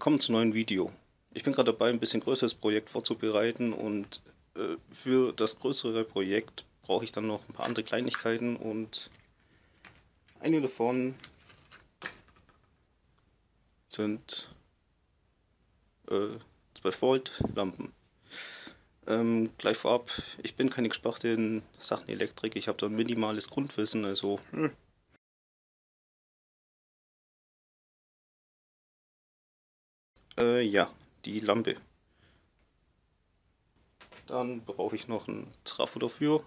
Willkommen zum neuen Video. Ich bin gerade dabei, ein bisschen größeres Projekt vorzubereiten und äh, für das größere Projekt brauche ich dann noch ein paar andere Kleinigkeiten und eine davon sind äh, 12 Volt Lampen. Ähm, gleich vorab, ich bin kein Experte in Sachen Elektrik, ich habe da ein minimales Grundwissen, also hm. Äh, ja, die Lampe. Dann brauche ich noch ein Trafo dafür.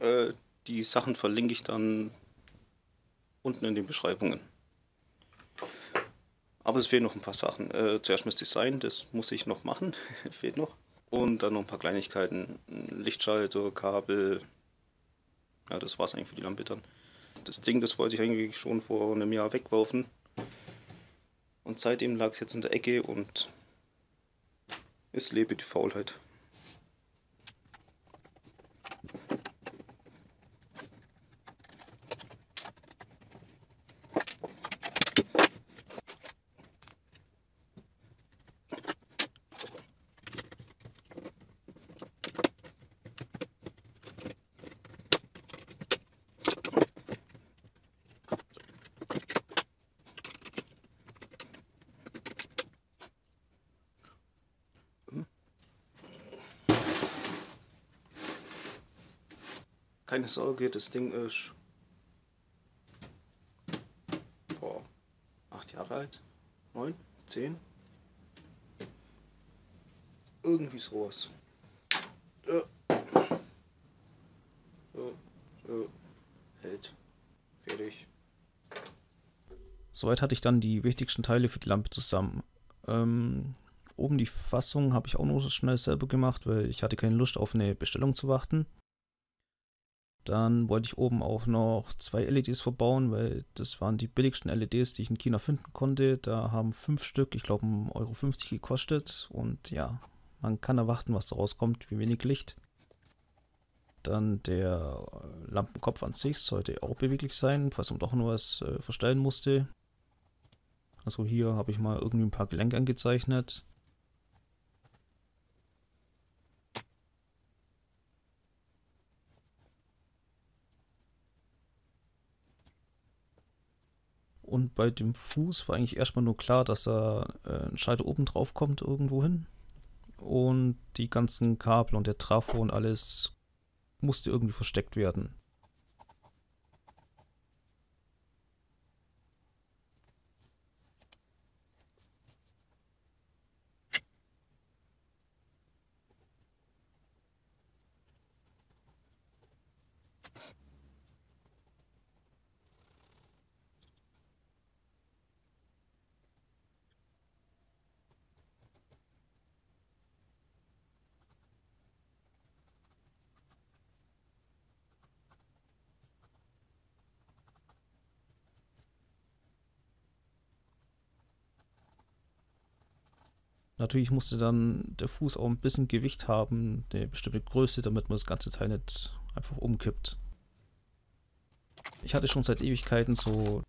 Äh, die Sachen verlinke ich dann unten in den Beschreibungen. Aber es fehlen noch ein paar Sachen. Äh, zuerst das Design, das muss ich noch machen, fehlt noch. Und dann noch ein paar Kleinigkeiten. Lichtschalter, Kabel. Ja, das war es eigentlich für die Lampe dann. Das Ding, das wollte ich eigentlich schon vor einem Jahr wegwerfen. Und seitdem lag es jetzt in der Ecke und es lebe die Faulheit. Keine Sorge, das Ding ist boah, acht Jahre alt, neun, zehn, irgendwie sowas. Ja. So, so, hält, fertig. Soweit hatte ich dann die wichtigsten Teile für die Lampe zusammen. Ähm, oben die Fassung habe ich auch nur schnell selber gemacht, weil ich hatte keine Lust auf eine Bestellung zu warten. Dann wollte ich oben auch noch zwei LEDs verbauen, weil das waren die billigsten LEDs, die ich in China finden konnte. Da haben fünf Stück, ich glaube, 1,50 Euro gekostet. Und ja, man kann erwarten, was da rauskommt, wie wenig Licht. Dann der Lampenkopf an sich sollte auch beweglich sein, falls man doch nur was äh, verstellen musste. Also hier habe ich mal irgendwie ein paar Gelenke angezeichnet. Und bei dem Fuß war eigentlich erstmal nur klar, dass da äh, ein Schalter oben drauf kommt irgendwo hin. Und die ganzen Kabel und der Trafo und alles musste irgendwie versteckt werden. Natürlich musste dann der Fuß auch ein bisschen Gewicht haben, eine bestimmte Größe, damit man das ganze Teil nicht einfach umkippt. Ich hatte schon seit Ewigkeiten so,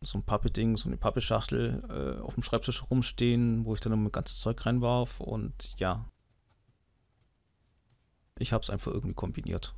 so ein Pappe-Ding, so eine Pappeschachtel äh, auf dem Schreibtisch rumstehen, wo ich dann mein ganzes Zeug reinwarf und ja. Ich habe es einfach irgendwie kombiniert.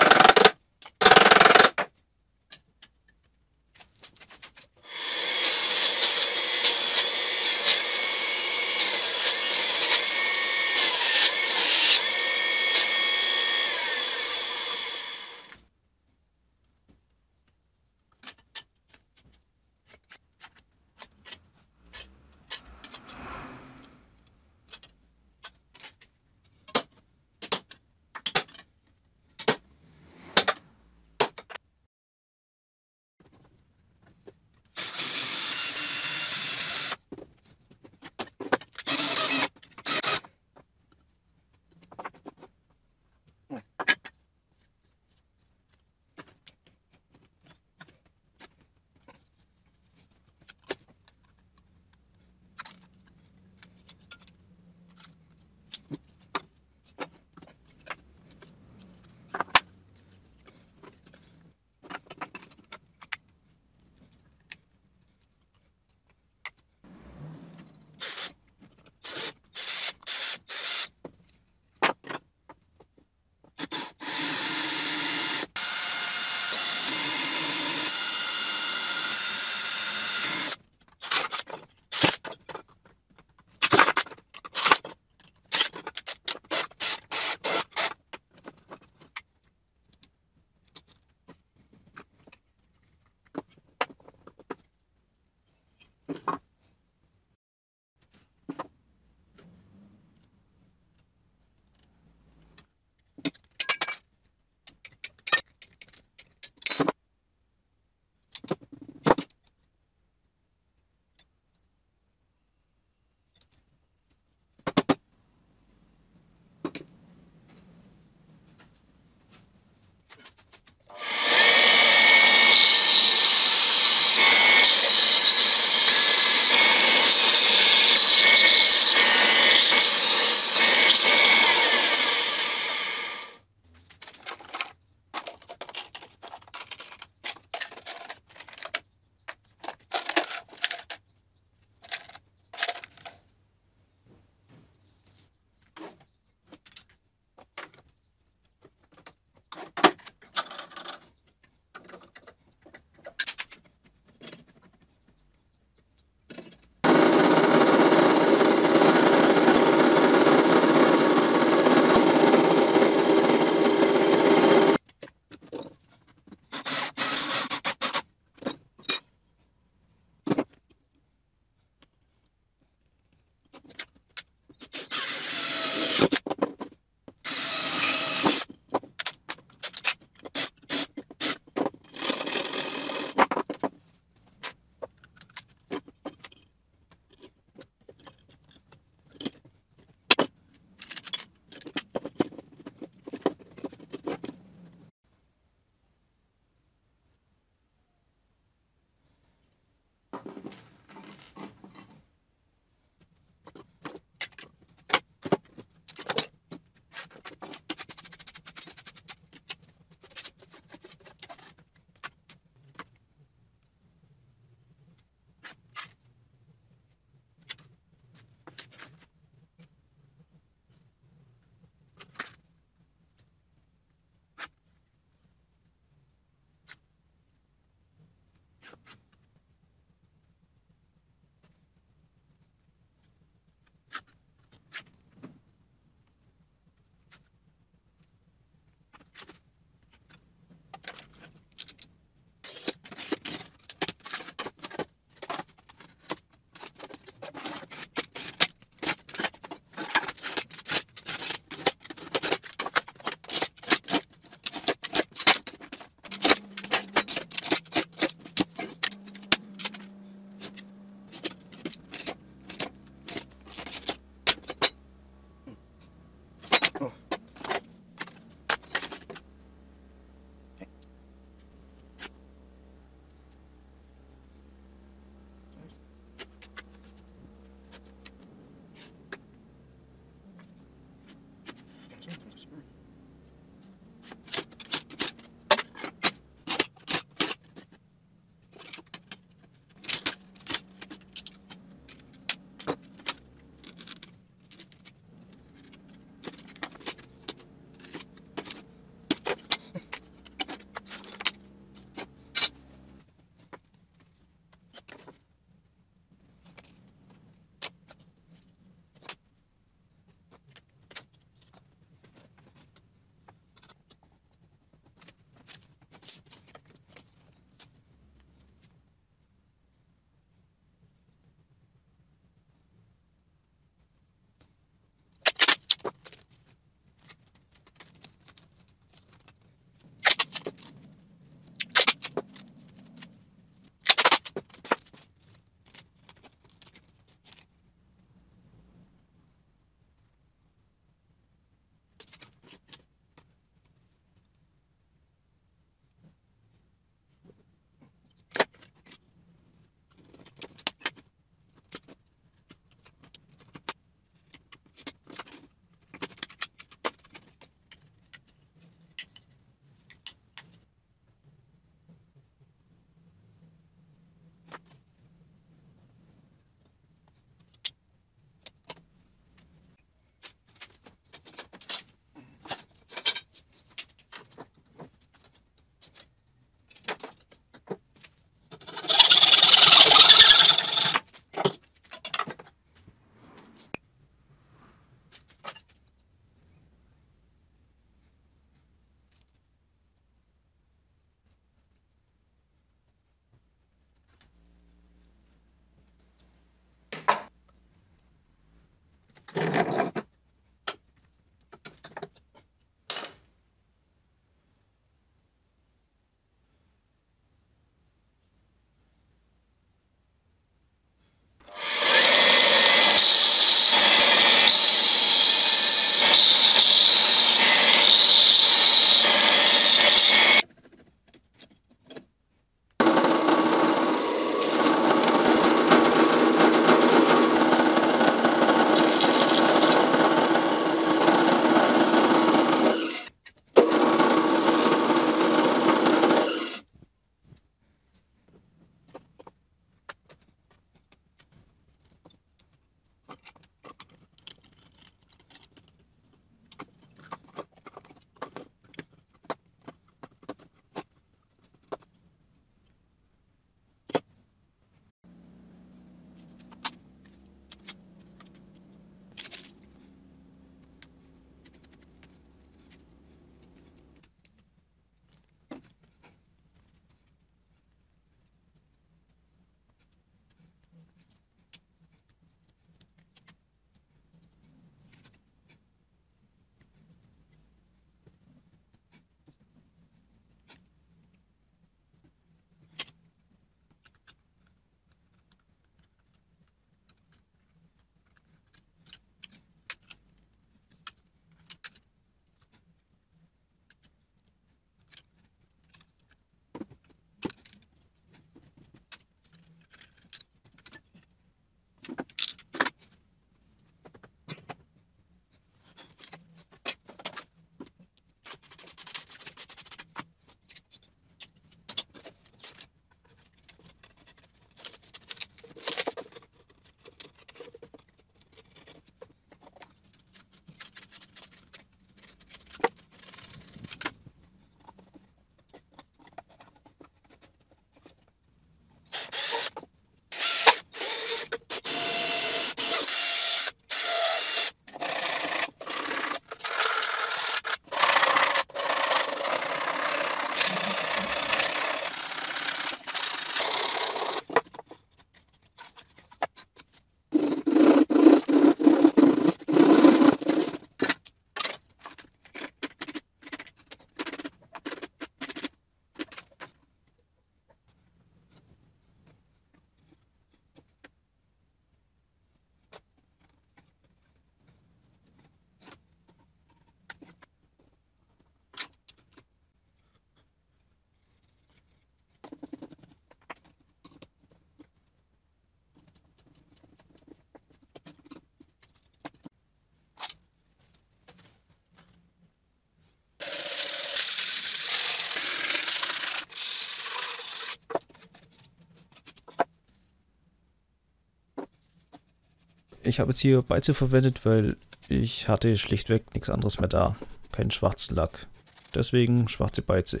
Ich habe jetzt hier Beize verwendet, weil ich hatte schlichtweg nichts anderes mehr da. Keinen schwarzen Lack. Deswegen schwarze Beize.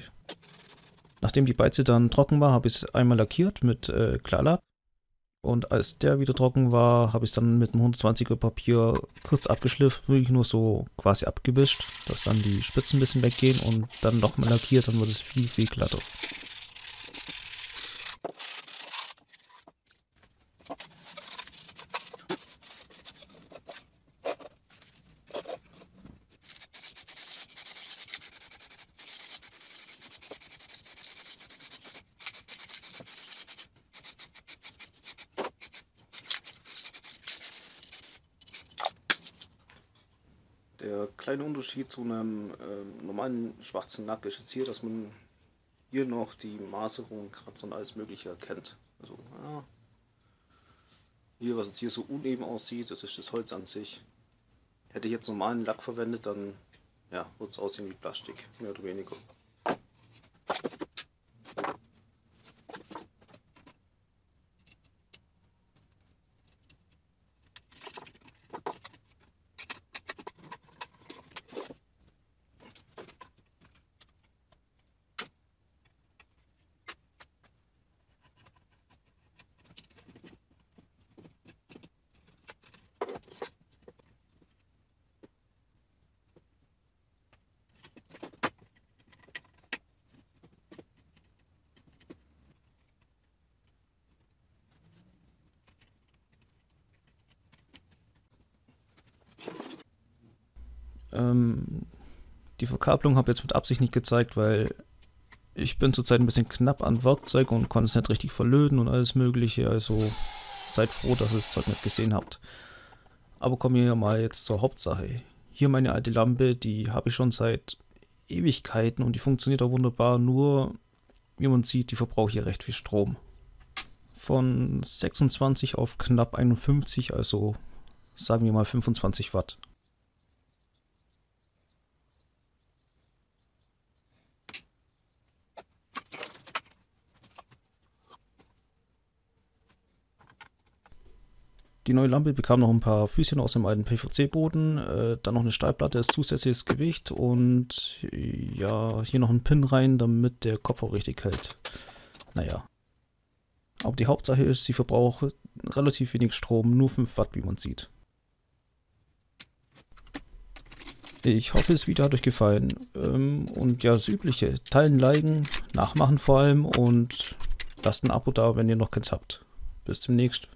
Nachdem die Beize dann trocken war, habe ich es einmal lackiert mit äh, Klarlack. Und als der wieder trocken war, habe ich es dann mit einem 120er Papier kurz abgeschliffen, wirklich nur so quasi abgewischt, dass dann die Spitzen ein bisschen weggehen und dann nochmal lackiert, dann wird es viel, viel glatter. Zu einem äh, normalen schwarzen Lack ist jetzt hier, dass man hier noch die Maserung, Kratzer und alles mögliche erkennt. Also ja, hier, was jetzt hier so uneben aussieht, das ist das Holz an sich. Hätte ich jetzt normalen Lack verwendet, dann ja, würde es aussehen wie Plastik, mehr oder weniger. Ähm, die Verkabelung habe ich jetzt mit Absicht nicht gezeigt, weil ich bin zurzeit ein bisschen knapp an Werkzeug und konnte es nicht richtig verlöten und alles mögliche. Also seid froh, dass ihr das Zeug nicht gesehen habt. Aber kommen wir mal jetzt zur Hauptsache. Hier meine alte Lampe, die habe ich schon seit Ewigkeiten und die funktioniert auch wunderbar, nur wie man sieht, die verbraucht hier recht viel Strom. Von 26 auf knapp 51, also sagen wir mal 25 Watt. Die neue Lampe bekam noch ein paar Füßchen aus dem alten PVC-Boden, äh, dann noch eine Stahlplatte als zusätzliches Gewicht und ja, hier noch ein Pin rein, damit der Kopf auch richtig hält. Naja. Aber die Hauptsache ist, sie verbraucht relativ wenig Strom, nur 5 Watt, wie man sieht. Ich hoffe, das Video hat euch gefallen. Ähm, und ja, das Übliche. Teilen, liken, nachmachen vor allem und lasst ein Abo da, wenn ihr noch keins habt. Bis demnächst.